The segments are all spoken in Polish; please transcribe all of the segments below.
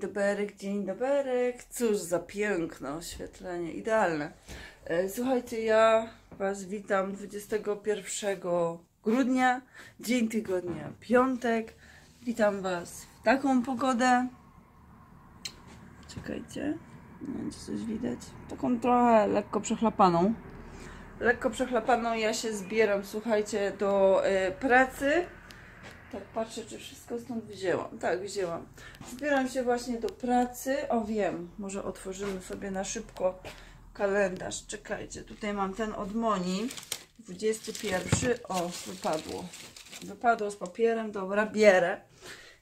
Dobry, dzień dobry. Cóż za piękne oświetlenie, idealne. E, Słuchajcie, ja Was witam 21 grudnia, dzień tygodnia, piątek. Witam Was w taką pogodę. Czekajcie, nie wiem, czy coś widać. Taką trochę lekko przechlapaną. Lekko przechlapaną ja się zbieram, słuchajcie, do e, pracy. Tak patrzę, czy wszystko stąd wzięłam. Tak, wzięłam. Zbieram się właśnie do pracy. O, wiem, może otworzymy sobie na szybko kalendarz. Czekajcie, tutaj mam ten od Moni. 21. O, wypadło. Wypadło z papierem. Dobra, bierę.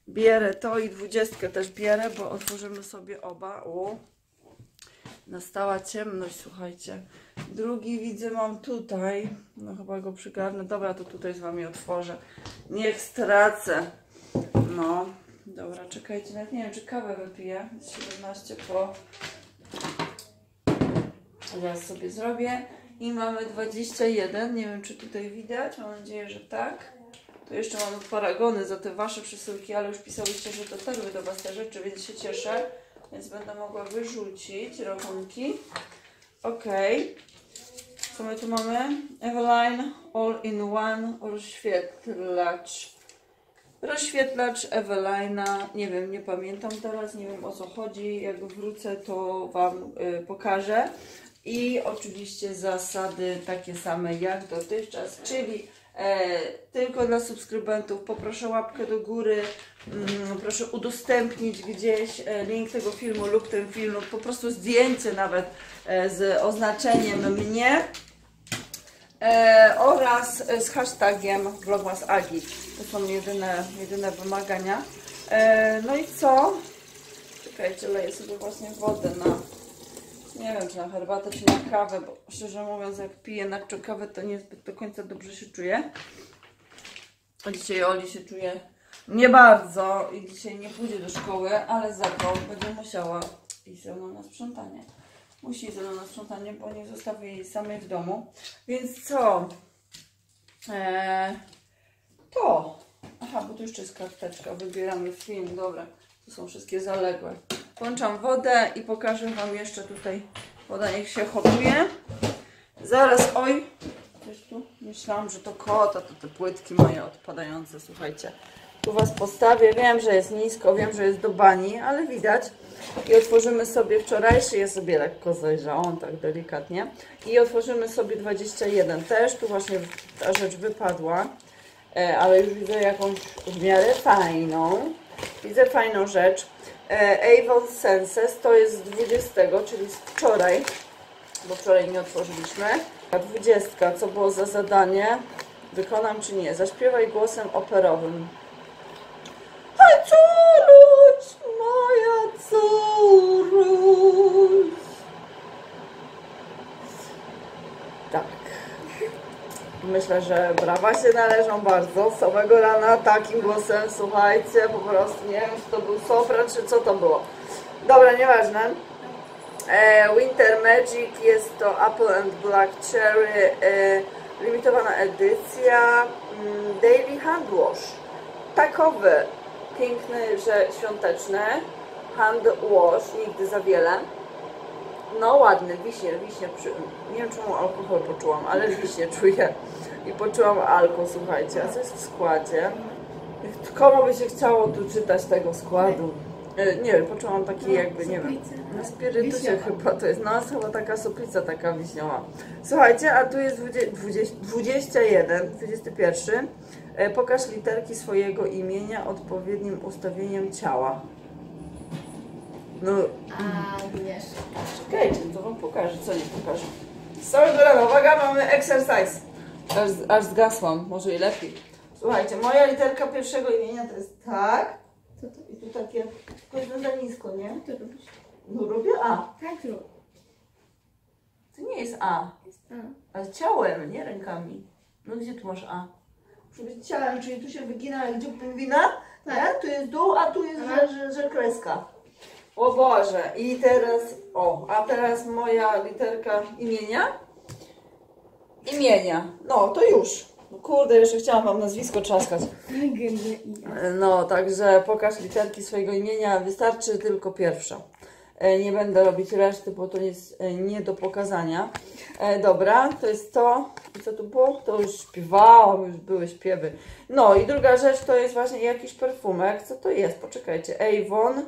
Bierę to i 20 też bierę, bo otworzymy sobie oba. O, nastała ciemność, słuchajcie. Drugi widzę mam tutaj. No chyba go przygarnę. Dobra, to tutaj z Wami otworzę. Niech stracę. No, dobra, czekajcie. Nawet nie wiem, czy kawę wypiję. Jest 17 po. Zaraz sobie zrobię. I mamy 21. Nie wiem, czy tutaj widać. Mam nadzieję, że tak. Tu jeszcze mamy paragony za te Wasze przesyłki, ale już pisałyście, że dotarły do Was te rzeczy, więc się cieszę. Więc będę mogła wyrzucić rachunki. Okej. Co my tu mamy? Eveline All-in-One rozświetlacz. Rozświetlacz Evelina. Nie wiem, nie pamiętam teraz, nie wiem o co chodzi. Jak wrócę, to Wam y, pokażę. I oczywiście zasady takie same jak dotychczas, czyli e, tylko dla subskrybentów poproszę łapkę do góry, mm, proszę udostępnić gdzieś e, link tego filmu lub ten film, lub po prostu zdjęcie nawet e, z oznaczeniem mnie oraz z hashtagiem vlogmas Agi. To są jedyne, jedyne wymagania. No i co? Czekajcie, leję sobie właśnie wodę na nie wiem, czy na herbatę, czy na kawę, bo szczerze mówiąc, jak piję na kawę, to niezbyt do końca dobrze się czuję. A dzisiaj Oli się czuje nie bardzo i dzisiaj nie pójdzie do szkoły, ale za to będzie musiała iść ze mną na sprzątanie. Musi iść ze mną na sprzątanie, bo nie zostawię jej samej w domu. Więc co? Eee, to. Aha, bo tu jeszcze jest karteczka. Wybieramy film. Dobra, to są wszystkie zaległe. Włączam wodę i pokażę Wam jeszcze tutaj. Woda niech się hotuje. Zaraz, oj, tu? Myślałam, że to kota, to te płytki moje odpadające, słuchajcie. Tu Was postawię, wiem, że jest nisko, wiem, że jest do bani, ale widać. I otworzymy sobie wczorajszy, ja sobie lekko zajrzałam, tak delikatnie. I otworzymy sobie 21 też, tu właśnie ta rzecz wypadła. E, ale już widzę jakąś w miarę fajną. Widzę fajną rzecz. E, Avon Senses to jest z 20, czyli z wczoraj, bo wczoraj nie otworzyliśmy. A 20, co było za zadanie? Wykonam czy nie? Zaśpiewaj głosem operowym. Myślę, że brawa się należą bardzo. Z samego rana takim głosem, słuchajcie, po prostu nie wiem, czy to był sopran, czy co to było. Dobra, nieważne. E, Winter Magic jest to Apple and Black Cherry, e, limitowana edycja, mm, Daily Hand Wash. Takowy, piękny, że świąteczny. Hand Wash, nigdy za wiele. No ładny, wiśnie, wiśnie, przy... nie wiem czemu alkohol poczułam, ale wiśnie czuję i poczułam alkohol, słuchajcie, a co jest w składzie? Komu by się chciało tu czytać tego składu? E, Nie wiem, poczułam taki jakby, nie wiem, na spirytusie chyba to jest, no jest chyba taka soplica taka wiśniowa. Słuchajcie, a tu jest 20, 20, 21, 21. E, Pokaż literki swojego imienia odpowiednim ustawieniem ciała. No, Agnieszka. Czekajcie, to wam pokażę, co nie pokażę. Sorry, rano, uwaga, mamy exercise. Aż, aż zgasłam, może i lepiej. Słuchajcie, moja literka pierwszego imienia to jest tak. Co to? I tu takie, to jest za nisko, nie? Co robisz? No robię A. Tak rób. To nie jest A, Jest A. ale ciałem, nie rękami. No gdzie tu masz A? Muszę być ciałem, czyli tu się wygina jak dziób pingwina, Tak. nie? Tu jest dół, a tu jest że, że, że kreska. O Boże, i teraz, o, a teraz moja literka imienia. Imienia, no to już. No kurde, jeszcze chciałam Wam nazwisko trzaskać. No, także pokaż literki swojego imienia. Wystarczy tylko pierwsza. E, Nie będę robić reszty, bo to jest e, nie do pokazania. E, dobra, to jest to. I co tu było? To już śpiewałam, już były śpiewy. No i druga rzecz to jest właśnie jakiś perfumek. Co to jest? Poczekajcie. Avon.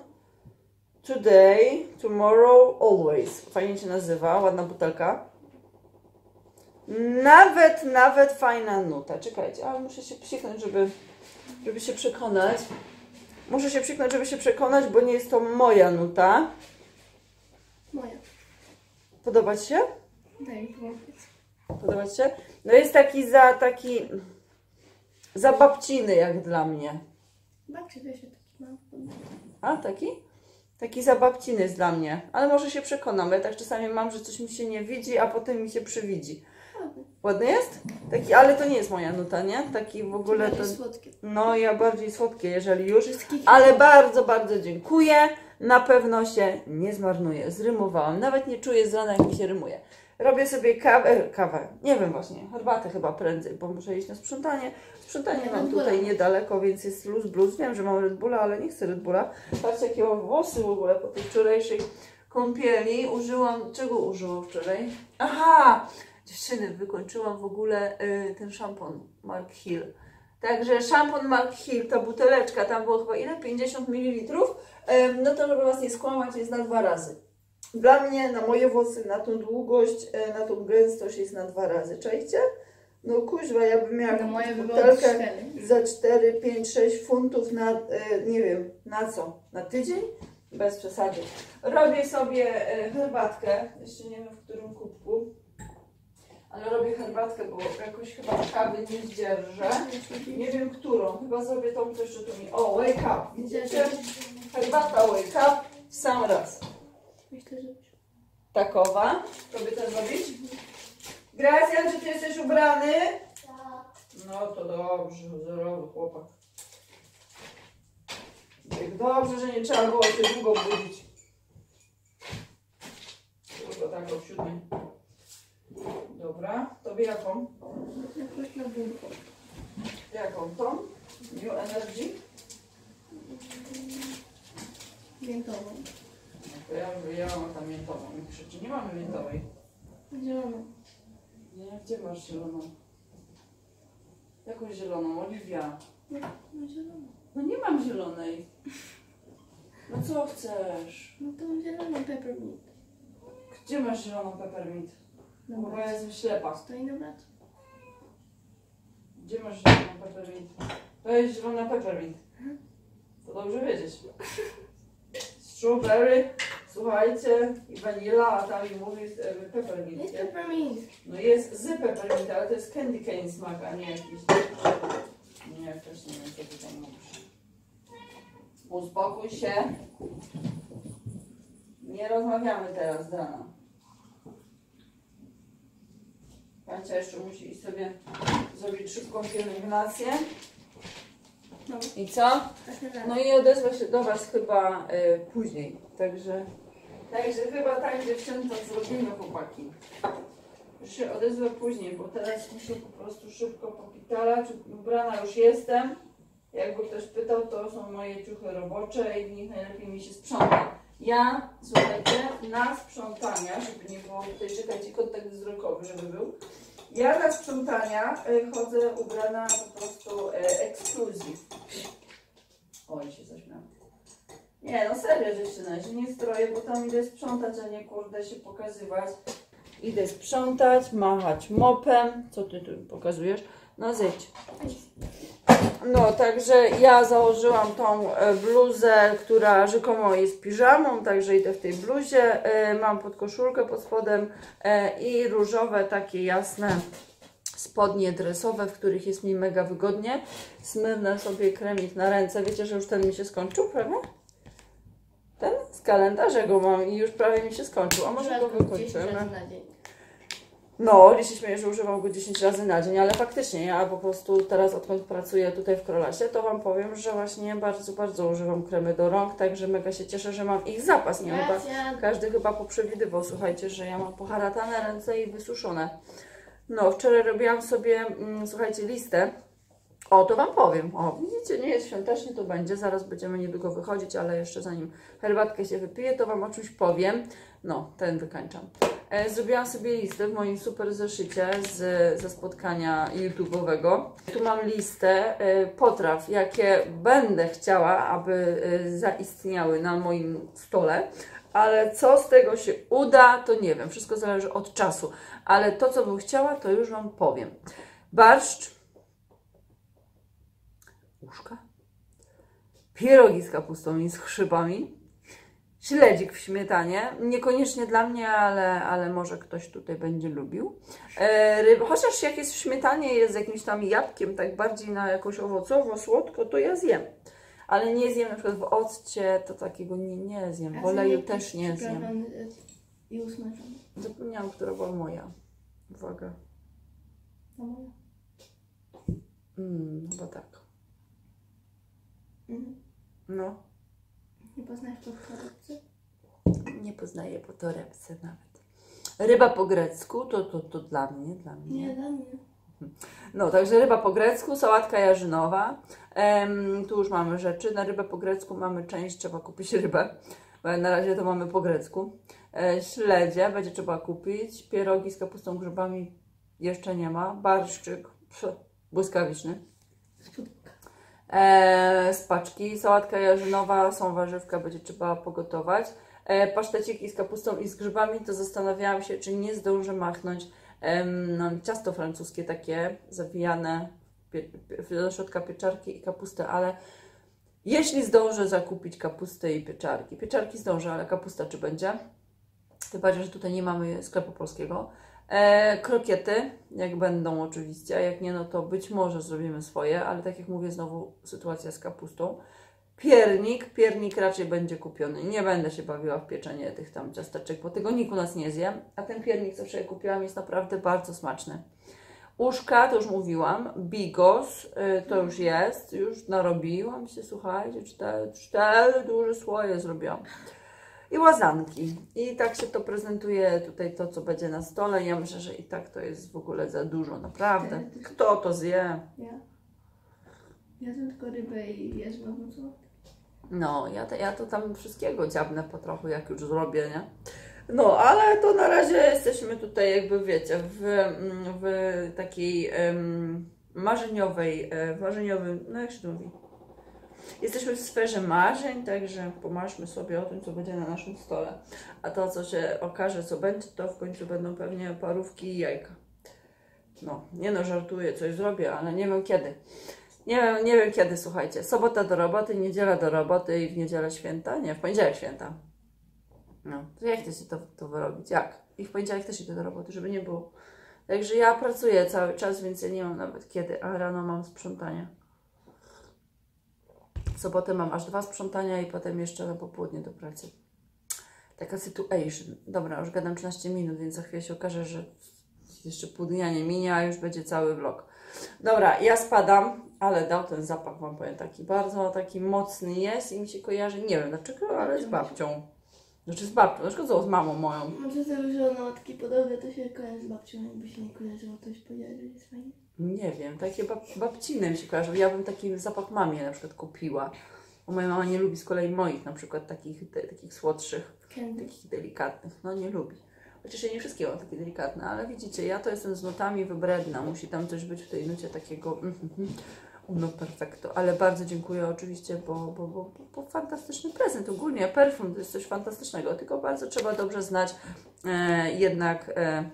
Today, tomorrow, always. Fajnie się nazywa, ładna butelka. Nawet, nawet fajna nuta. Czekajcie, ale muszę się psiknąć, żeby, żeby się przekonać. Muszę się psiknąć, żeby się przekonać, bo nie jest to moja nuta. Moja. Podoba Ci się? Daj mi pomóc. Podoba Ci się? No jest taki za, taki za babciny jak dla mnie. Babcia też taki mam. A, taki? Taki za babciny jest dla mnie. Ale może się przekonam, ja tak czasami mam, że coś mi się nie widzi, a potem mi się przywidzi. Ładny. Jest? Taki, ale to nie jest moja nuta, nie? Taki w ogóle to... Słodkie. No, ja bardziej słodkie, jeżeli już. Ale bardzo, bardzo dziękuję. Na pewno się nie zmarnuje. Zrymowałam. Nawet nie czuję z rana, jak mi się rymuje. Robię sobie kawę, kawę, nie wiem właśnie, herbatę chyba prędzej, bo muszę iść na sprzątanie. Sprzątanie mam tutaj niedaleko, więc jest luz blues. Wiem, że mam Red Bulla, ale nie chcę Red Bulla. Patrzcie, jakie mam włosy w ogóle po tej wczorajszej kąpieli. Użyłam, czego użyłam wczoraj? Aha! Dziewczyny, wykończyłam w ogóle y, ten szampon Mark Hill. Także szampon Mark Hill, ta buteleczka, tam było chyba ile? 50 ml. No to, żeby Was nie skłamać, jest na dwa razy. Dla mnie, na moje włosy, na tą długość, e, na tą gęstość jest na dwa razy. Czajcie? No kuźwa, ja bym miała No butelkę za 4, 5, 6 funtów na, e, nie wiem, na co? Na tydzień? Bez przesady. Robię sobie e, herbatkę, jeszcze nie wiem w którym kubku, ale robię herbatkę, bo jakoś chyba kawy nie zdzierżę. Nie wiem którą, chyba zrobię tą, co jeszcze tu mi... O, wake up, widzicie? Herbata wake up w sam raz. Myślę, że Takowa. Tobie też zrobić? Gracjan, czy ty jesteś ubrany? No to dobrze, wzorowy chłopak. Jak dobrze, że nie trzeba było się długo budzić. Tylko tak o siódmej. Dobra, tobie jaką? jakoś na burko. Jaką tą? New Energy? Miętową. No to ja, ja mam tam miętową. Krzyczy, nie mamy miętowej. Zieloną. Nie, gdzie masz zieloną? Jaką zieloną? Oliwia. No zieloną. No nie mam zielonej. No co chcesz? No to zieloną peppermint. Gdzie masz zieloną peppermint? No Bo ja jestem ślepa. stoi na bracu. Gdzie masz zieloną peppermint? To jest zielona peppermint. To dobrze wiedzieć. Strawberry, słuchajcie, i vanilla, a tam mi mówi e, peppermint. Jest nie? peppermint. No jest z peppermint, ale to jest candy cane smak, a nie jakiś... Nie, też nie wiem, co ty tam mówisz. Uspokój się. Nie rozmawiamy teraz z Pancia jeszcze musi iść sobie zrobić szybką pielęgnację. No, I co? No i odezwę się do Was chyba y, później. Także, także chyba tak dziewczęta zrobimy chłopaki. Już się odezwę później, bo teraz muszę po prostu szybko popitalać. Ubrana już jestem. Jakby ktoś pytał, to są moje ciuchy robocze i w nich najlepiej mi się sprząta. Ja, słuchajcie, na sprzątania, żeby nie było tutaj, czekajcie, kontakt wzrokowy, żeby był. Ja na sprzątania y, chodzę ubrana po prostu y, ekskluzyw. Oj, się zaśmiałam. Nie, no serio dziewczyna, się nie stroję, bo tam idę sprzątać, a nie kurde się pokazywać. Idę sprzątać, machać mopem. Co ty tu pokazujesz? No zejdź. No, także ja założyłam tą e, bluzę, która rzekomo jest piżamą, także idę w tej bluzie. E, Mam podkoszulkę pod spodem e, i różowe, takie jasne spodnie dresowe, w których jest mi mega wygodnie. Smyrnę sobie kremik na ręce. Wiecie, że już ten mi się skończył, prawda? Ten z kalendarza go mam i już prawie mi się skończył, a może go Rzadko gdzieś wykończymy. No, Li się śmieje, że używam go 10 razy na dzień, ale faktycznie ja po prostu teraz odkąd pracuję tutaj w Krolasie, to Wam powiem, że właśnie bardzo, bardzo używam kremy do rąk, także mega się cieszę, że mam ich zapas. Nie chyba każdy chyba poprzewidywał, słuchajcie, że ja mam poharatane ręce i wysuszone. No, wczoraj robiłam sobie, mm, słuchajcie, listę. O, to Wam powiem. O, widzicie, nie jest świątecznie, to będzie. Zaraz będziemy niedługo wychodzić, ale jeszcze zanim herbatkę się wypije, to Wam o czymś powiem. No, ten wykańczam. E, zrobiłam sobie listę w moim super zeszycie z, ze spotkania YouTube'owego. Tu mam listę e, potraw, jakie będę chciała, aby e, zaistniały na moim stole. Ale co z tego się uda, to nie wiem. Wszystko zależy od czasu. Ale to, co bym chciała, to już Wam powiem. Barszcz, uszka, pierogi z kapustą i z chrzybami, śledzik w śmietanie. Niekoniecznie dla mnie, ale, ale może ktoś tutaj będzie lubił. E, ryb, chociaż jak jest w śmietanie, jest z jakimś tam jabłkiem, tak bardziej na jakoś owocowo, słodko, to ja zjem. Ale nie zjem na przykład w occie, to takiego nie, nie zjem. W oleju też nie zjem. E, I usmażony. Zapomniałam, która była moja. Uwaga. No moja. Mm, chyba tak. Mhm. No, Nie poznajesz po torebce? nie poznaję po torebce nawet. Ryba po grecku to, to, to dla mnie, dla mnie. Nie, dla mnie. No, także ryba po grecku, sałatka jarzynowa. Em, tu już mamy rzeczy. Na rybę po grecku mamy część, trzeba kupić rybę. Na razie to mamy po grecku. E, śledzie będzie trzeba kupić. Pierogi z kapustą, grzybami jeszcze nie ma. Barszczyk, pff, błyskawiczny. E, z paczki. Sałatka jarzynowa, są warzywka, będzie trzeba pogotować. E, paszteciki z kapustą i z grzybami, to zastanawiałam się, czy nie zdążę machnąć em, no, ciasto francuskie takie, zawijane do środka pieczarki i kapustę, ale jeśli zdążę zakupić kapustę i pieczarki. Pieczarki zdążę, ale kapusta czy będzie? Tym bardziej, że tutaj nie mamy sklepu polskiego. E, krokiety, jak będą oczywiście, a jak nie, no to być może zrobimy swoje, ale tak jak mówię, znowu sytuacja z kapustą. Piernik, piernik raczej będzie kupiony. Nie będę się bawiła w pieczenie tych tam ciasteczek, bo tego nikt u nas nie zje, a ten piernik, co wczoraj kupiłam, jest naprawdę bardzo smaczny. Uszka, to już mówiłam, bigos, y, to już jest, już narobiłam się, słuchajcie, cztery, cztery duże słoje zrobiłam. I łazanki. I tak się to prezentuje tutaj to, co będzie na stole. Ja myślę, że i tak to jest w ogóle za dużo, naprawdę. Kto to zje? Ja. Ja tam tylko rybę i jeżdżę co? No, ja to, ja to tam wszystkiego dziabnę po trochu, jak już zrobię, nie? No, ale to na razie jesteśmy tutaj, jakby wiecie, w, mm, w takiej em, marzeniowej, e, marzeniowym, no jak się to mówi? Jesteśmy w sferze marzeń, także pomarzmy sobie o tym, co będzie na naszym stole. A to, co się okaże, co będzie, to w końcu będą pewnie parówki i jajka. No, nie no, żartuję, coś zrobię, ale nie wiem kiedy. Nie wiem, nie wiem kiedy, słuchajcie. Sobota do roboty, niedziela do roboty i w niedzielę święta? Nie, w poniedziałek święta. No, to jak chcecie to, to wyrobić? Jak? I w poniedziałek też idę do roboty, żeby nie było. Także ja pracuję cały czas, więc ja nie mam nawet kiedy, a rano mam sprzątanie. W sobotę mam aż dwa sprzątania i potem jeszcze na popołudnie do pracy. Taka situation. Dobra, już gadam 13 minut, więc za chwilę się okaże, że jeszcze pół dnia nie minie, a już będzie cały vlog. Dobra, ja spadam, ale dał ten zapach, wam powiem, taki bardzo taki mocny jest i mi się kojarzy, nie wiem dlaczego, ale z babcią. Znaczy z babcią, dlaczego co z mamą moją? Może to, że ona ma takie podobne, to się kojarzy z babcią, jakby się nie kojarzyło, to już powiedziała, że jest fajnie. Nie wiem, takie bab babcine mi się kojarzą. Ja bym taki zapach mamie na przykład kupiła. Bo moja mama nie lubi z kolei moich na przykład takich, te, takich słodszych, Candy. takich delikatnych. No nie lubi. Chociaż ja nie wszystkie mam takie delikatne, ale widzicie, ja to jestem z nutami wybredna. Musi tam coś być w tej nucie takiego mm, mm, uno perfecto. Ale bardzo dziękuję oczywiście, bo, bo, bo, bo fantastyczny prezent. Ogólnie perfum to jest coś fantastycznego, tylko bardzo trzeba dobrze znać e, jednak e,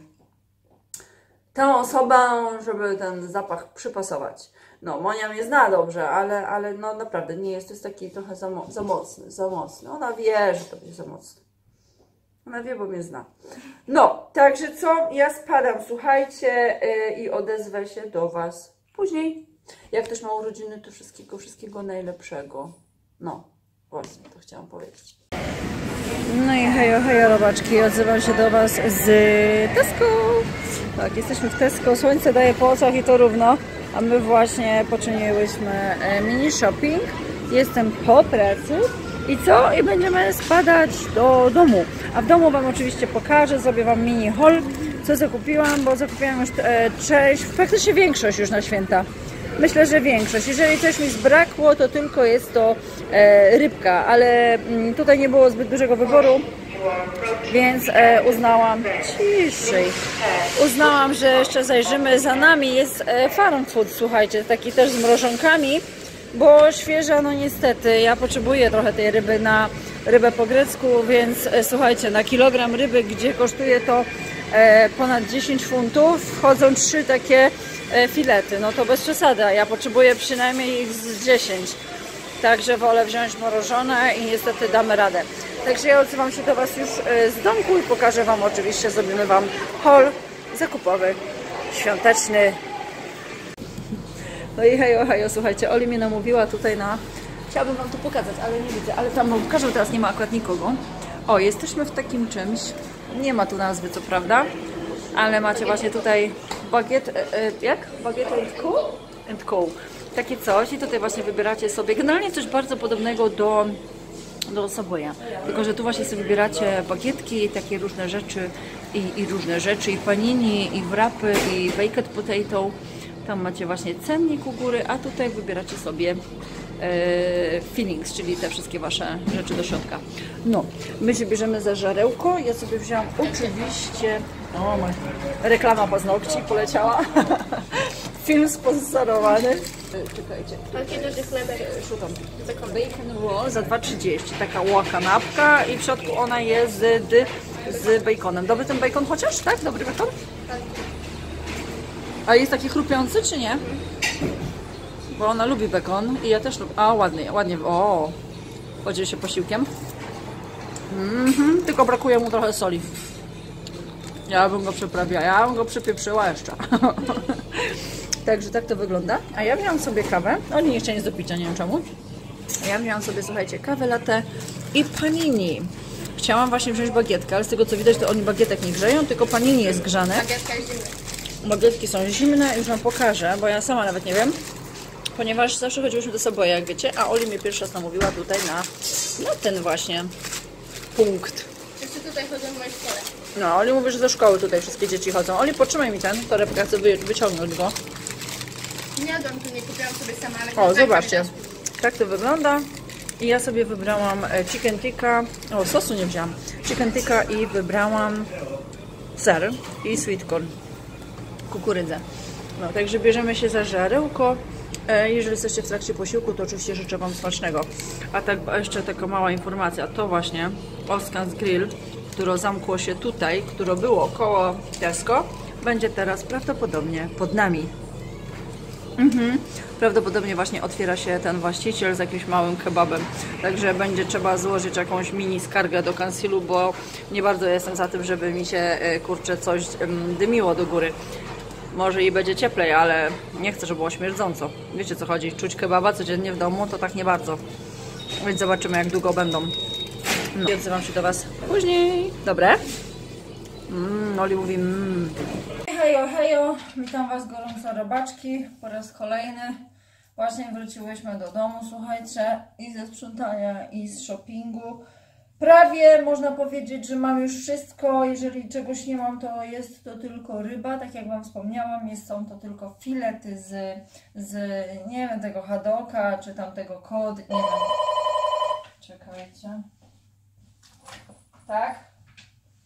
tę osobę, żeby ten zapach przypasować. No, Monia mnie zna dobrze, ale, ale no naprawdę nie jest, to jest taki trochę za, mo- za mocny, za mocny. Ona wie, że to będzie za mocny. Ona wie, bo mnie zna. No, także co? Ja spadam, słuchajcie, yy, i odezwę się do Was później. Jak ktoś ma urodziny, to wszystkiego, wszystkiego najlepszego. No, właśnie, to chciałam powiedzieć. No i hejo, hejo robaczki, odzywam się do Was z Tesco. Tak, jesteśmy w Tesco, słońce daje po oczach i to równo, a my właśnie poczyniłyśmy e, mini shopping. Jestem po pracy i co? I będziemy spadać do domu. A w domu Wam oczywiście pokażę, zrobię Wam mini haul, co zakupiłam, bo zakupiłam już e, część, praktycznie większość już na święta. Myślę, że większość. Jeżeli coś mi zbrakło, to tylko jest to e, rybka, ale mm, tutaj nie było zbyt dużego wyboru, więc e, uznałam ciszej. Uznałam, że jeszcze zajrzymy. Za nami jest e, farm food, słuchajcie, taki też z mrożonkami, bo świeża, no niestety, ja potrzebuję trochę tej ryby na rybę po grecku, więc e, słuchajcie, na kilogram ryby, gdzie kosztuje to e, ponad 10 funtów, wchodzą trzy takie e, filety. No to bez przesady, ja potrzebuję przynajmniej ich z 10. Także wolę wziąć mrożone i niestety damy radę. Także ja odzywam się do Was już z domku i pokażę Wam oczywiście, zrobimy Wam haul zakupowy, świąteczny. No i hejo, hejo, słuchajcie, Oli mnie namówiła tutaj na... Chciałabym Wam tu pokazać, ale nie widzę, ale tam pokażę, teraz nie ma akurat nikogo. O, jesteśmy w takim czymś, nie ma tu nazwy co prawda, ale macie właśnie tutaj bagiet, e, e, jak? Bagiet and cool? And cool. Takie coś i tutaj właśnie wybieracie sobie, generalnie coś bardzo podobnego do do Subwaya. Tylko, że tu właśnie sobie wybieracie bagietki i takie różne rzeczy i, i różne rzeczy, i panini, i wrapy, i baked potato. Tam macie właśnie cennik u góry, a tutaj wybieracie sobie e, fillings, czyli te wszystkie wasze rzeczy do środka. No, my się bierzemy za żarełko. Ja sobie wziąłam oczywiście... O, ma- reklama paznokci poleciała. Film sponsorowany. E, Czekajcie. Chlebek. Szukam. Taka bacon roll za 2,30. Taka ła kanapka i w środku ona jest z, z baconem. Dobry ten bacon chociaż, tak? Dobry bacon? A jest taki chrupiący, czy nie? Bo ona lubi bacon i ja też lubię. A, ładnie, ładnie. O, podziel się posiłkiem. Mhm, tylko brakuje mu trochę soli. Ja bym go przyprawiła, ja bym go przypieprzyła jeszcze. Także tak to wygląda. A ja wziąłam sobie kawę. Oni jeszcze nie jest do picia, nie wiem czemu. A ja wziąłam sobie, słuchajcie, kawę latte i panini. Chciałam właśnie wziąć bagietkę, ale z tego co widać, to oni bagietek nie grzeją, tylko panini jest grzane. Bagiatka jest zimna. Bagietki są zimne, już Wam pokażę, bo ja sama nawet nie wiem. Ponieważ zawsze chodziłyśmy do Subwaya, jak wiecie, a Oli mnie pierwsza raz namówiła tutaj na, na ten właśnie punkt. Jeszcze tutaj chodzą w mojej szkole. No, Oli mówi, że do szkoły tutaj wszystkie dzieci chodzą. Oli, potrzymaj mi ten torebkę, chcę wy, wyciągnąć go. Nie jadłam tu, nie kupiłam sobie sama, ale... O, tak zobaczcie. Tak to wygląda. I ja sobie wybrałam e, chicken tikka. O, sosu nie wzięłam. Chicken tikka i wybrałam ser i sweet corn. Kukurydzę. No, także bierzemy się za żarełko. E, Jeżeli jesteście w trakcie posiłku, to oczywiście życzę Wam smacznego. A tak jeszcze taka mała informacja. To właśnie Oskans Grill, które zamkło się tutaj, które było koło Tesco, będzie teraz prawdopodobnie pod nami. Mhm. Prawdopodobnie właśnie otwiera się ten właściciel z jakimś małym kebabem. Także będzie trzeba złożyć jakąś mini skargę do kansilu, bo nie bardzo jestem za tym, żeby mi się e, kurczę coś dymiło do góry. Może i będzie cieplej, ale nie chcę, żeby było śmierdząco. Wiecie co chodzi? Czuć kebaba codziennie w domu to tak nie bardzo. Więc zobaczymy jak długo będą. No. I odzywam się do Was później. Dobre? Mmm, Oli mówi mmm. Hejo, hejo, witam Was gorąco robaczki po raz kolejny. Właśnie wróciłyśmy do domu, słuchajcie, i ze sprzątania, i z shoppingu. Prawie można powiedzieć, że mam już wszystko. Jeżeli czegoś nie mam, to jest to tylko ryba. Tak jak Wam wspomniałam, jest, są to tylko filety z, z nie wiem, tego hadoka, czy tamtego kod, nie wiem. Czekajcie. Tak?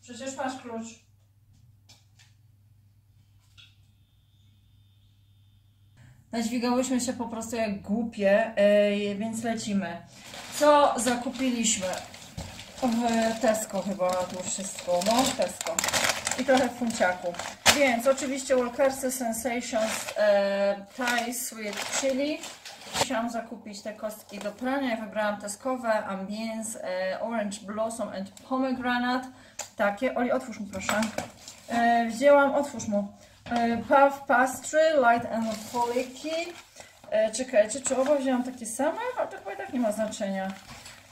Przecież masz klucz. Nadźwigałyśmy się po prostu jak głupie, yy, więc lecimy. Co zakupiliśmy? W Tesco chyba tu wszystko, no Tesco. I trochę funciaku. Więc oczywiście Walkersy Sensations e, Thai Sweet Chili. Chciałam zakupić te kostki do prania. Wybrałam Teskowe, Ambience, e, Orange Blossom and Pomegranate. Takie. Oli, otwórz mu proszę. E, wzięłam, otwórz mu. E, Puff Pastry, Light and Foliki. E, czekajcie, czy oba wzięłam takie same? A to chyba i tak nie ma znaczenia.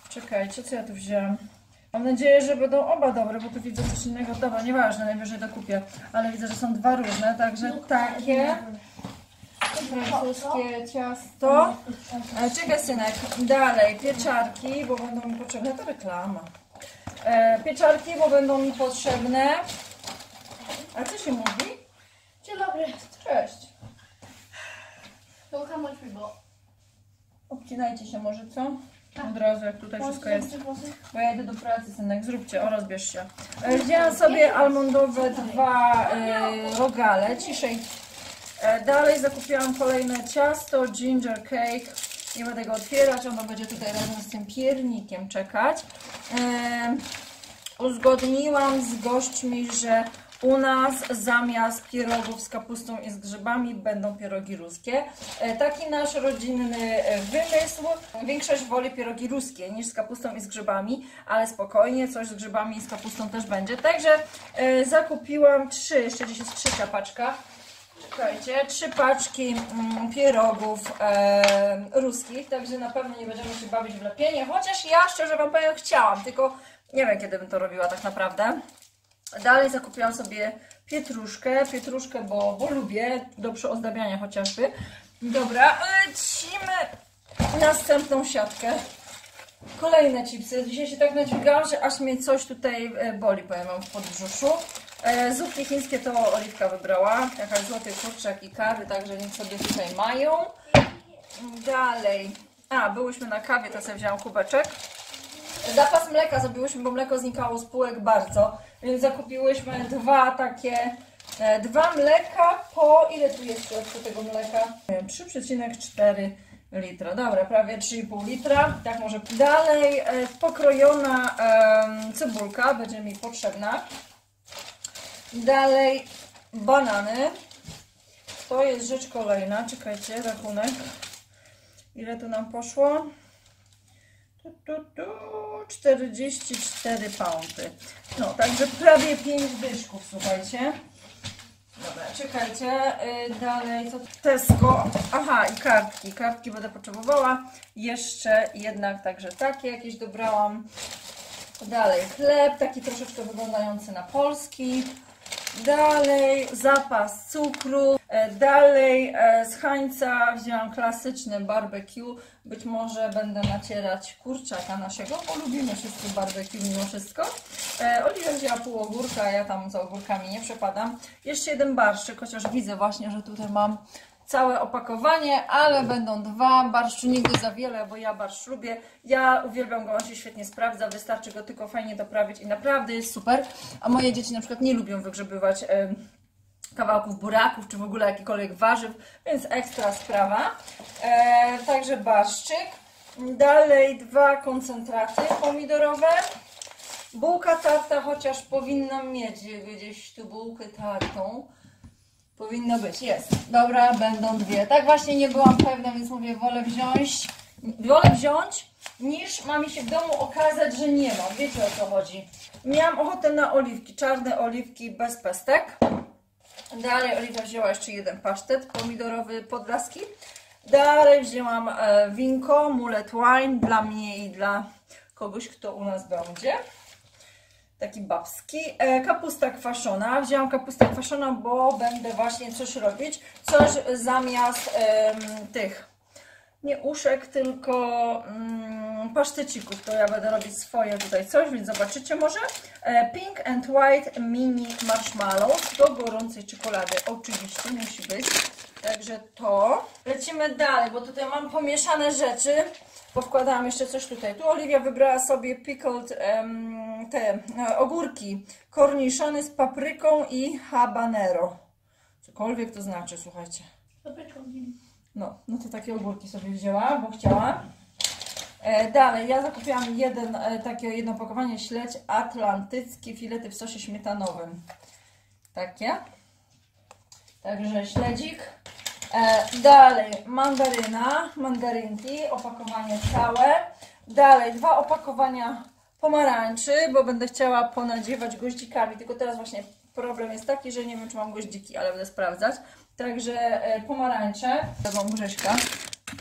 Czekajcie, co ja tu wzięłam? Mam nadzieję, że będą oba dobre, bo tu widzę coś innego. Dobra, nieważne, najwyżej dokupię. Ale widzę, że są dwa różne, także takie. Francuskie ciasto. E, czekaj synek, dalej, pieczarki, bo będą mi potrzebne, to reklama. E, pieczarki, bo będą mi potrzebne. A co się mówi? Dzień dobry. Cześć. We bought? Obcinajcie się może, co? Od razu, jak tutaj wszystko jest. Bo ja idę do pracy, synek, zróbcie, o rozbierz się. E, Wzięłam sobie almondowe dwa e, rogale, ciszej. E, dalej zakupiłam kolejne ciasto, ginger cake. Nie będę go otwierać, ono będzie tutaj razem z tym piernikiem czekać. E, uzgodniłam z gośćmi, że u nas zamiast pierogów z kapustą i z grzybami będą pierogi ruskie. E, Taki nasz rodzinny e, wymysł. Większość woli pierogi ruskie niż z kapustą i z grzybami, ale spokojnie, coś z grzybami i z kapustą też będzie. Także e, zakupiłam trzy, jeszcze gdzieś jest trzecia paczka. Czekajcie, trzy paczki mm, pierogów e, ruskich, także na pewno nie będziemy się bawić w lepienie, chociaż ja szczerze Wam powiem, chciałam, tylko nie wiem kiedy bym to robiła tak naprawdę. Dalej zakupiłam sobie pietruszkę, pietruszkę, bo, bo lubię, do przyozdabiania chociażby. Dobra, lecimy następną siatkę. Kolejne chipsy. Dzisiaj się tak nadźwigałam, że aż mnie coś tutaj e, boli, powiem wam, w podbrzuszu. E, zupki chińskie to Oliwka wybrała. Jakaś złoty kurczak i kawy, także niech sobie tutaj mają. Dalej. A, byłyśmy na kawie, to sobie wzięłam kubeczek. Zapas mleka zrobiłyśmy, bo mleko znikało z półek bardzo, więc zakupiłyśmy dwa takie, e, dwa mleka po, ile tu jest do tego mleka? Nie wiem, 3,4 litra, dobra, prawie 3,5 litra, tak może dalej, e, pokrojona em, cebulka będzie mi potrzebna, dalej banany, to jest rzecz kolejna, czekajcie, rachunek, ile to nam poszło? Tu, tu, tu, 44 poundy. No, także prawie 5 dyszków, słuchajcie. Dobra, czekajcie. y, dalej, co? Tesco. Aha, i kartki. Kartki będę potrzebowała. Jeszcze jednak także takie jakieś dobrałam. Dalej chleb, taki troszeczkę wyglądający na polski. Dalej zapas cukru. E, Dalej e, z Hańca wzięłam klasyczne barbecue. Być może będę nacierać kurczaka naszego, bo lubimy wszyscy barbecue mimo wszystko. E, Oliwia wzięła pół ogórka, ja tam za ogórkami nie przepadam. Jeszcze jeden barszczyk, chociaż widzę właśnie, że tutaj mam całe opakowanie, ale będą dwa. Barszczu nigdy za wiele, bo ja barszcz lubię. Ja uwielbiam go, on się świetnie sprawdza, wystarczy go tylko fajnie doprawić i naprawdę jest super. A moje dzieci na przykład nie lubią wygrzebywać kawałków buraków, czy w ogóle jakikolwiek warzyw, więc ekstra sprawa. E, także barszczyk. Dalej dwa koncentraty pomidorowe. Bułka tarta, chociaż powinna mieć gdzieś tu bułkę tartą. Powinno być, jest. Dobra, będą dwie. Tak właśnie nie byłam pewna, więc mówię, wolę wziąć, wolę wziąć, niż ma mi się w domu okazać, że nie mam. Wiecie o co chodzi. Miałam ochotę na oliwki, czarne oliwki bez pestek. Dalej Oliwia wzięła jeszcze jeden pasztet pomidorowy podlaski. Dalej wzięłam e, winko, mulet wine dla mnie i dla kogoś, kto u nas będzie taki babski. E, kapusta kwaszona. Wzięłam kapustę kwaszoną, bo będę właśnie coś robić. Coś zamiast em, tych, nie uszek, tylko mm, pasztecików. To ja będę robić swoje tutaj coś, więc zobaczycie może. E, pink and white mini marshmallow do gorącej czekolady. Oczywiście musi być. Także to. Lecimy dalej, bo tutaj mam pomieszane rzeczy. Powkładałam jeszcze coś tutaj. Tu Oliwia wybrała sobie pickled te e, ogórki korniszone z papryką i habanero. Cokolwiek to znaczy, słuchajcie. No, no to takie ogórki sobie wzięła, bo chciała. E, dalej, ja zakupiłam jeden, e, takie jedno opakowanie śledź atlantyckie filety w sosie śmietanowym. Takie. Także śledzik. E, dalej, mandaryna, mandarynki, opakowanie całe. Dalej, dwa opakowania pomarańczy, bo będę chciała ponadziewać goździkami. Tylko teraz właśnie problem jest taki, że nie wiem, czy mam goździki, ale będę sprawdzać. Także e, pomarańcze. Mam Grześka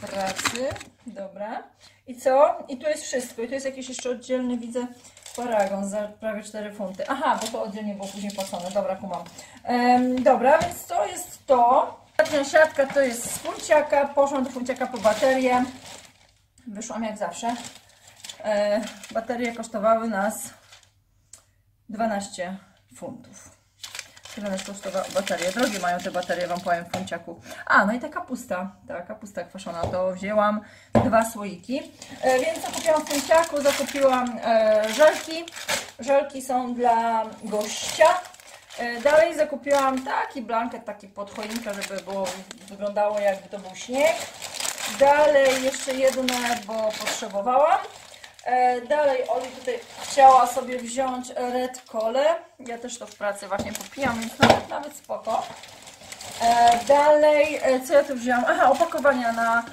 pracy. Dobra. I co? I tu jest wszystko. I tu jest jakiś jeszcze oddzielny, widzę, paragon za prawie 4 funty. Aha, bo to oddzielnie było później płacone. Dobra, kumam. Dobra, więc to jest to. Ostatnia siatka to jest z funciaka. Poszłam do funciaka po baterię. Wyszłam jak zawsze. E, baterie kosztowały nas 12 funtów. Nas kosztowały baterie. Drogie mają te baterie, Wam powiem w funciaku. A, no i ta kapusta. Ta kapusta kwaszona, to wzięłam dwa słoiki. E, więc zakupiłam w funciaku, zakupiłam e, żelki. Żelki są dla gościa. E, Dalej zakupiłam taki blanket, taki pod choinkę, żeby było, wyglądało jakby to był śnieg. Dalej jeszcze jedne, bo potrzebowałam. E, Dalej Oli tutaj chciała sobie wziąć Red Cole. Ja też to w pracy właśnie popijam, więc nawet, nawet spoko. E, Dalej, e, co ja tu wzięłam? Aha, opakowania na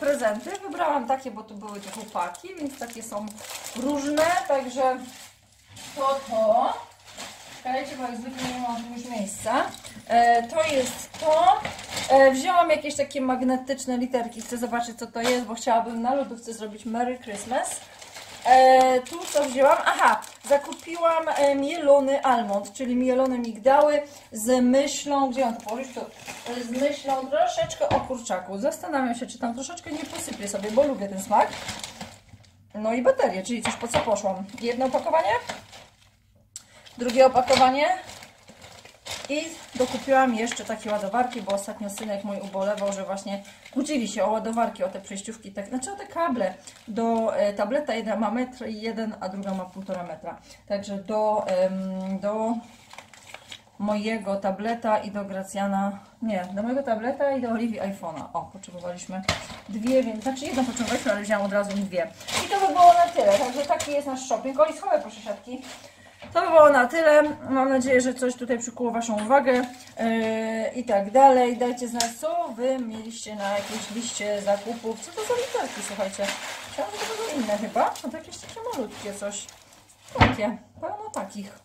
prezenty. Wybrałam takie, bo tu były te chłopaki, więc takie są różne, także to to. Czekajcie, bo jak zwykle nie mam tu już miejsca. To jest to. Wzięłam jakieś takie magnetyczne literki. Chcę zobaczyć, co to jest, bo chciałabym na lodówce zrobić Merry Christmas. E, tu co wzięłam? Aha, zakupiłam e, mielony almond, czyli mielone migdały z myślą, gdzie mam to położyć? Tu. Z myślą troszeczkę o kurczaku. Zastanawiam się, czy tam troszeczkę nie posypię sobie, bo lubię ten smak. No i baterie, czyli coś po co poszłam. Jedno opakowanie, drugie opakowanie i dokupiłam jeszcze takie ładowarki, bo ostatnio synek mój ubolewał, że właśnie kłócili się o ładowarki, o te przejściówki, tak, znaczy o te kable do e, tableta. Jedna ma metr i jeden, a druga ma półtora metra. Także do, em, do mojego tableta i do Gracjana, nie, do mojego tableta i do Oliwii iPhone'a. O, potrzebowaliśmy dwie, więc, znaczy jedną potrzebowaliśmy, ale wziąłam od razu dwie. I to by było na tyle, także taki jest nasz shopping. Oli, schowaj proszę siatki. To by było na tyle. Mam nadzieję, że coś tutaj przykuło Waszą uwagę yy, i tak dalej. Dajcie znać, co Wy mieliście na jakiejś liście zakupów. Co to za literki, słuchajcie? Myślałam, że to inne chyba. A to jakieś takie malutkie coś. Takie, pełno takich.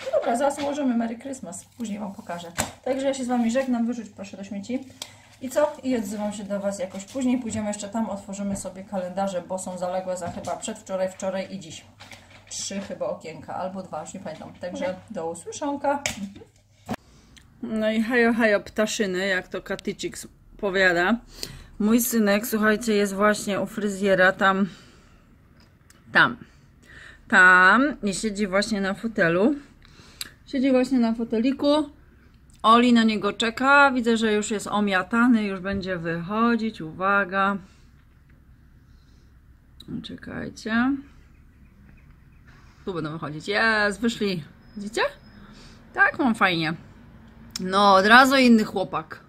No dobra, zaraz ułożymy Merry Christmas. Później Wam pokażę. Także ja się z Wami żegnam. Wyrzuć proszę do śmieci. I co? I odzywam się do Was jakoś później. Pójdziemy jeszcze tam, otworzymy sobie kalendarze, bo są zaległe za chyba przedwczoraj, wczoraj i dziś trzy chyba okienka, albo dwa, już nie pamiętam. Także do usłyszonka. No i hajo, hajo, ptaszyny, jak to Katycik powiada. Mój synek, słuchajcie, jest właśnie u fryzjera tam, tam, tam i siedzi właśnie na fotelu. Siedzi właśnie na foteliku. Oli na niego czeka. Widzę, że już jest omiatany, już będzie wychodzić. Uwaga. Czekajcie. Tu będą wychodzić. Jest, wyszli. Widzicie? Tak, mam fajnie. No, od razu inny chłopak.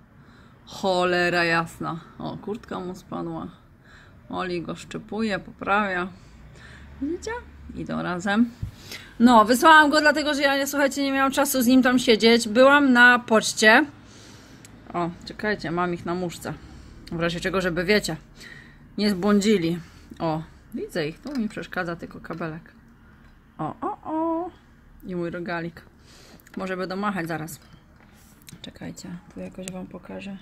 Cholera jasna. O, kurtka mu spadła. Oli go szczepuje, poprawia. Widzicie? Idą razem. No, wysłałam go dlatego, że ja, słuchajcie, nie miałam czasu z nim tam siedzieć. Byłam na poczcie. O, czekajcie, mam ich na muszce. W razie czego, żeby wiecie, nie zbłądzili. O, widzę ich. Tu mi przeszkadza tylko kabelek. O, o, o. I mój rogalik. Może będą machać zaraz. Czekajcie, tu jakoś wam pokażę.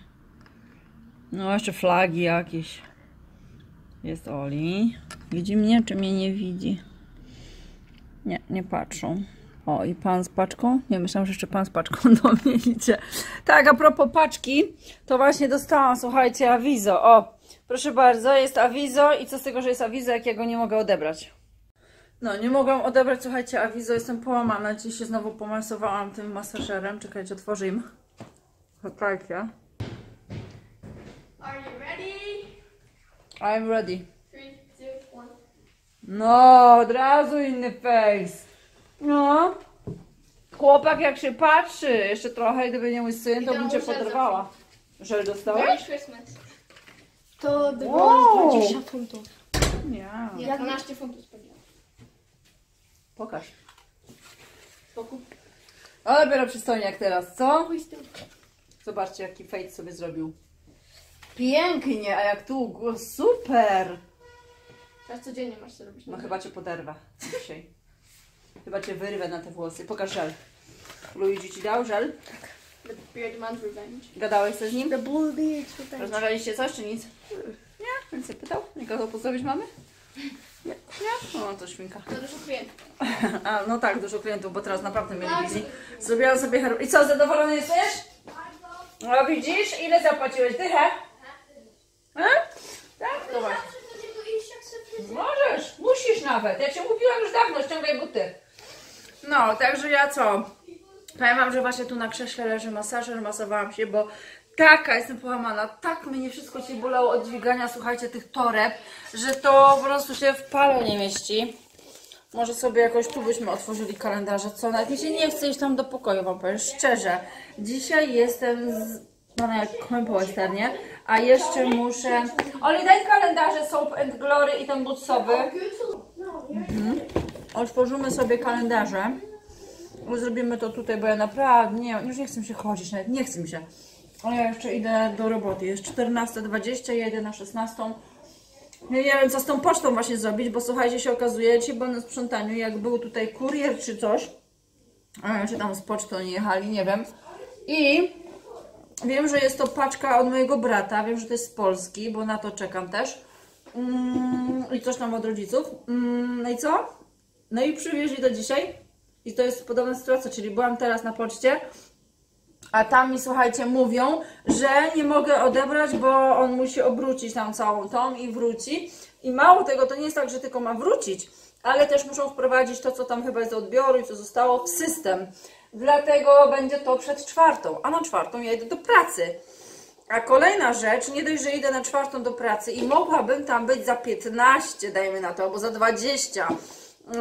No, jeszcze flagi jakieś. Jest Oli. Widzi mnie, czy mnie nie widzi? Nie, nie patrzą. O, i pan z paczką? Nie, myślałam, że jeszcze pan z paczką do mnie idzie. Tak, a propos paczki, to właśnie dostałam, słuchajcie, awizo. O, proszę bardzo, jest awizo i co z tego, że jest awizo, jak ja go nie mogę odebrać? No, nie mogłam odebrać, słuchajcie, awizo, jestem połamana. Dziś się znowu pomasowałam tym masażerem. Czekajcie, otworzę im. Czekajcie. Are you ready? I'm ready. Three, two, one. No, od razu inny face. No. Chłopak jak się patrzy, jeszcze trochę, gdyby nie mój syn, to bym cię muszę poderwała. Żel dostałeś? Merry Christmas. To Wow. 20 funtów. Nie. Ja 12 funtów. Pokaż. Spokój. O, dopiero przystojnie jak teraz, co? Zobaczcie, jaki fejt sobie zrobił. Pięknie, a jak tu, go- super. Teraz codziennie masz to robić. No chyba cię poderwę dzisiaj. Chyba cię wyrwę na te włosy. Pokaż żel. Luigi ci dał żel? The Beard Man's Revenge. Gadałeś coś z nim? The Blue Beard's Revenge. Rozmawialiście coś czy nic? Nie? Więc się pytał? Nie kazał pozdrowić mamy? Nie? Nie? O, to świnka. To dużo klientów. A, no tak, dużo klientów, bo teraz naprawdę mieli busy. Zrobiłam sobie herbatę. I co, zadowolony jesteś? No widzisz? Ile zapłaciłeś? Dychę? A? Tak? Dobra. Możesz, musisz nawet. Ja ci mówiłam już dawno, ściągaj buty. No, także ja co? Powiem Wam, że właśnie tu na krześle leży masażer, masowałam się, bo taka jestem połamana, tak mnie wszystko się bolało od dźwigania, słuchajcie, tych toreb, że to po prostu się w pale nie mieści. Może sobie jakoś tu byśmy otworzyli kalendarze, co? Nawet mi się nie chce iść tam do pokoju, Wam powiem szczerze. Dzisiaj jestem z... no jak kołem po a jeszcze muszę... Oli, daj kalendarze Soap and Glory i ten butsowy. Otworzymy sobie kalendarze. Zrobimy to tutaj, bo ja naprawdę nie, już nie chcę się chodzić, nawet nie chcę mi się. Ale ja jeszcze idę do roboty. Jest 14.20, ja na 16. Ja nie wiem, co z tą pocztą właśnie zrobić, bo słuchajcie, się okazuje, ci bo na sprzątaniu, jak był tutaj kurier czy coś, a, czy tam z pocztą nie jechali, nie wiem. I wiem, że jest to paczka od mojego brata, wiem, że to jest z Polski, bo na to czekam też. Mm, I coś tam od rodziców. Mm, no i co? No i przywieźli to dzisiaj. I to jest podobna sytuacja, czyli byłam teraz na poczcie, a tam mi słuchajcie mówią, że nie mogę odebrać, bo on musi obrócić tam całą tą i wróci. I mało tego, to nie jest tak, że tylko ma wrócić, ale też muszą wprowadzić to, co tam chyba jest do odbioru i co zostało w system. Dlatego będzie to przed czwartą, a na czwartą ja idę do pracy. A kolejna rzecz, nie dość, że idę na czwartą do pracy i mogłabym tam być za 15, dajmy na to, albo za 20.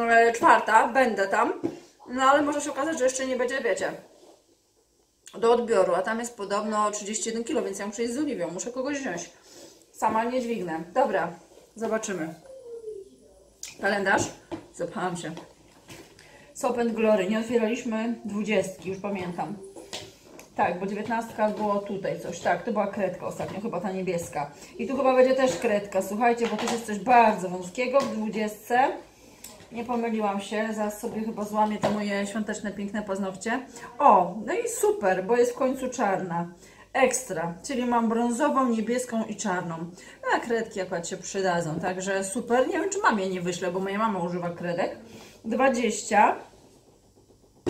E, czwarta, będę tam. No ale może się okazać, że jeszcze nie będzie, wiecie, do odbioru, a tam jest podobno 31 kg, więc ja muszę iść z Oliwią, muszę kogoś wziąć. Sama nie dźwignę. Dobra, zobaczymy. Kalendarz? Zapałam się. Soap and Glory. Nie otwieraliśmy 20, już pamiętam. Tak, bo 19 było tutaj coś. Tak, to była kredka ostatnio, chyba ta niebieska. I tu chyba będzie też kredka, słuchajcie, bo to jest coś bardzo wąskiego w 20. Nie pomyliłam się, zaraz sobie chyba złamię te moje świąteczne, piękne paznokcie. O, no i super, bo jest w końcu czarna. Ekstra, czyli mam brązową, niebieską i czarną. A kredki akurat się przydadzą, także super. Nie wiem, czy mamie nie wyślę, bo moja mama używa kredek. 20.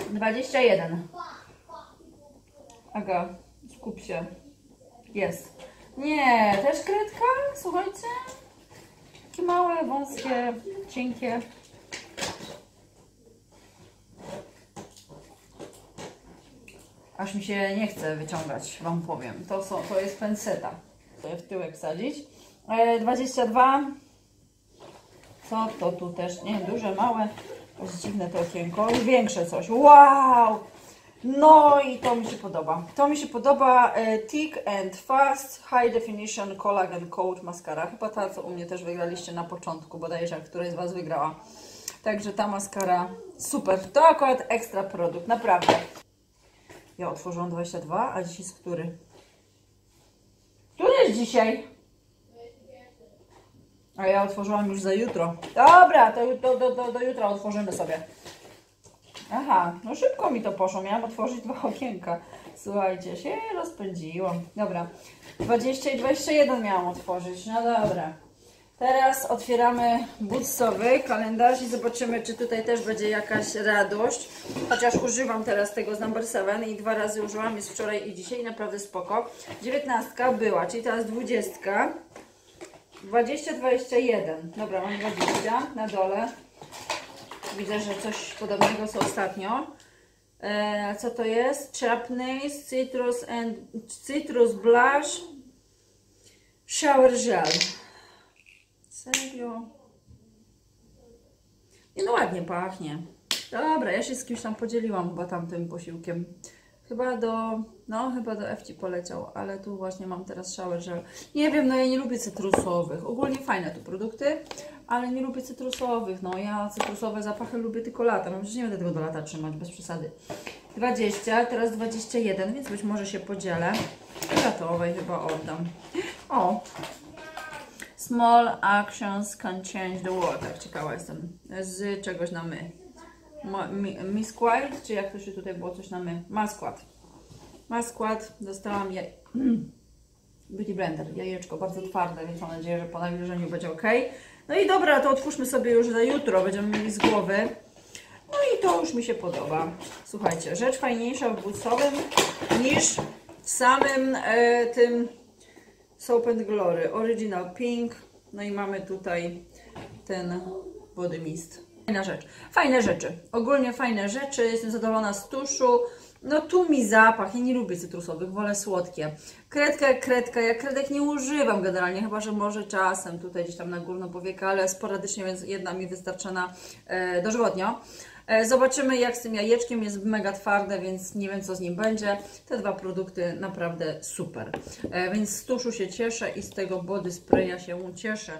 21. Aga, skup się. Jest. Nie, też kredka? Słuchajcie. Takie małe, wąskie, cienkie. Aż mi się nie chce wyciągać, Wam powiem. To, są, to jest penseta. Sobie w tyłek wsadzić. E, 22. Co to tu też? Nie, duże, małe. Dziwne to okienko. Większe coś. Wow! No i to mi się podoba. To mi się podoba e, Thick and Fast High Definition Collagen Coat Mascara. Chyba ta, co u mnie też wygraliście na początku, bodajże, któraś z Was wygrała. Także ta maskara super. To akurat ekstra produkt, naprawdę. Ja otworzyłam 22, a dzisiaj jest który? Który jest dzisiaj? A ja otworzyłam już za jutro. Dobra, to, do, do, do, do jutra otworzymy sobie. Aha, no szybko mi to poszło. Miałam otworzyć dwa okienka. Słuchajcie, się rozpędziłam. Dobra, 20 i 21 miałam otworzyć. No dobra. Teraz otwieramy butsowy kalendarz i zobaczymy, czy tutaj też będzie jakaś radość. Chociaż używam teraz tego z number 7 i dwa razy użyłam, jest wczoraj i dzisiaj, naprawdę spoko. 19 była, czyli teraz 20. 20, 21. Dobra, mam 20 na dole. Widzę, że coś podobnego co ostatnio. E, co to jest? Chapney's Citrus and Citrus Blush Shower Gel. Serio? Nie no ładnie pachnie. Dobra, ja się z kimś tam podzieliłam chyba tamtym posiłkiem. Chyba do, no chyba do Ewci poleciał, ale tu właśnie mam teraz shower gel. Nie wiem, no ja nie lubię cytrusowych. Ogólnie fajne tu produkty, ale nie lubię cytrusowych. No ja cytrusowe zapachy lubię tylko latem. Może nie będę tego do lata trzymać, bez przesady. 20, teraz 21, więc być może się podzielę. Latowej chyba oddam. O, Small actions can change the world. Tak, ciekawa jestem. Z czegoś na my. Ma- mi- Miss Quiet, czy jak to się tutaj było coś na my? Maskład. Maskład. Dostałam jaj... Beauty Blender, jajeczko, bardzo twarde, więc mam nadzieję, że po nawilżeniu będzie ok. No i dobra, to otwórzmy sobie już za jutro, będziemy mieli z głowy. No i to już mi się podoba. Słuchajcie, rzecz fajniejsza w bucowym niż w samym e, tym Soap and Glory Original Pink. No i mamy tutaj ten Body Mist. Fajna rzecz. Fajne rzeczy. Ogólnie fajne rzeczy. Jestem zadowolona z tuszu. No tu mi zapach, ja nie lubię cytrusowych, wolę słodkie. Kredka jak kredka, ja kredek nie używam generalnie, chyba że może czasem tutaj gdzieś tam na górną powiekę, ale sporadycznie, więc jedna mi wystarcza na e, dożywotnio. E, Zobaczymy jak z tym jajeczkiem, jest mega twarde, więc nie wiem co z nim będzie. Te dwa produkty naprawdę super. E, Więc z tuszu się cieszę i z tego body spraya się cieszę.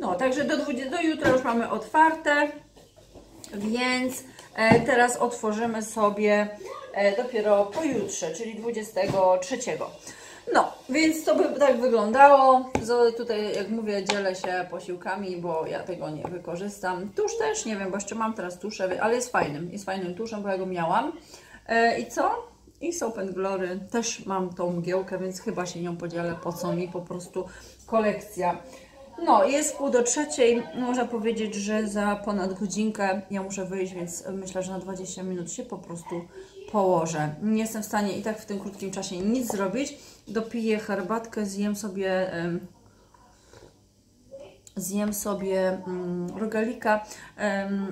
No, także do, 20, do jutra już mamy otwarte. Więc e, teraz otworzymy sobie dopiero pojutrze, czyli 23. No, więc to by tak wyglądało. Tutaj, jak mówię, dzielę się posiłkami, bo ja tego nie wykorzystam. Tusz też nie wiem, bo jeszcze mam teraz tusze, ale jest fajnym. Jest fajnym tuszem, bo ja go miałam. E, I co? I Soap and Glory. Też mam tą mgiełkę, więc chyba się nią podzielę. Po co mi po prostu kolekcja. No, jest pół do trzeciej. Można powiedzieć, że za ponad godzinkę ja muszę wyjść, więc myślę, że na 20 minut się po prostu położę. Nie jestem w stanie i tak w tym krótkim czasie nic zrobić. Dopiję herbatkę, zjem sobie. em, Zjem sobie mm, rogalika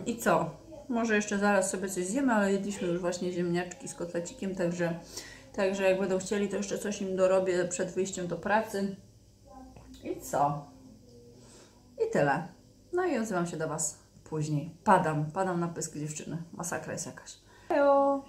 i co? Może jeszcze zaraz sobie coś zjemy, ale jedliśmy już właśnie ziemniaczki z kotlecikiem, także, także jak będą chcieli, to jeszcze coś im dorobię przed wyjściem do pracy. I co? I tyle. No i odzywam się do Was później. Padam, padam na pysk dziewczyny. Masakra jest jakaś. Hejo!